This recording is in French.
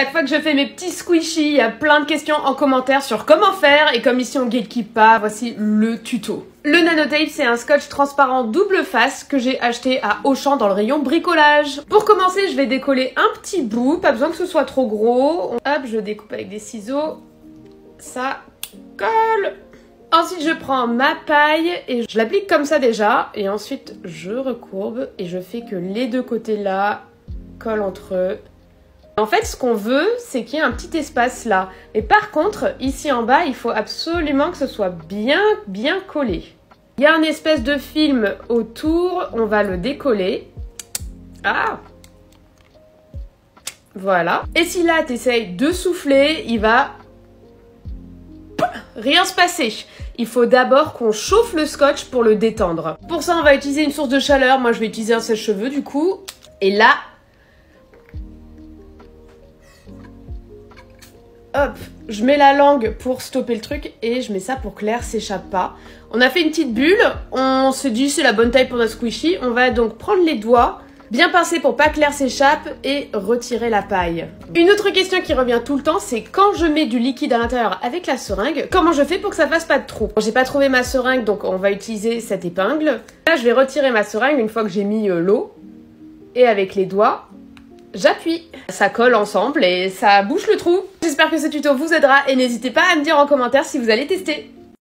Chaque fois que je fais mes petits squishies, il y a plein de questions en commentaire sur comment faire et comme ici on gatekeep pas, voici le tuto. Le nanotape c'est un scotch transparent double face que j'ai acheté à Auchan dans le rayon bricolage. Pour commencer je vais décoller un petit bout, pas besoin que ce soit trop gros. Hop je découpe avec des ciseaux, ça colle Ensuite, je prends ma paille et je l'applique comme ça déjà. Et ensuite, je recourbe et je fais que les deux côtés là collent entre eux. En fait, ce qu'on veut, c'est qu'il y ait un petit espace là. Et par contre, ici en bas, il faut absolument que ce soit bien, bien collé. Il y a un espèce de film autour, on va le décoller. Ah Voilà. Et si là, tu essayes de souffler, il va rien se passer. Il faut d'abord qu'on chauffe le scotch pour le détendre. Pour ça, on va utiliser une source de chaleur. Moi, je vais utiliser un sèche-cheveux du coup. Et là, hop, je mets la langue pour stopper le truc et je mets ça pour que l'air s'échappe pas. On a fait une petite bulle, on se dit c'est la bonne taille pour notre squishy. On va donc prendre les doigts Bien pincer pour pas que l'air s'échappe et retirer la paille. Une autre question qui revient tout le temps, c'est quand je mets du liquide à l'intérieur avec la seringue, comment je fais pour que ça fasse pas de trou? J'ai pas trouvé ma seringue, donc on va utiliser cette épingle. Là, je vais retirer ma seringue une fois que j'ai mis euh, l'eau. Et avec les doigts, j'appuie. Ça colle ensemble et ça bouche le trou. J'espère que ce tuto vous aidera et n'hésitez pas à me dire en commentaire si vous allez tester.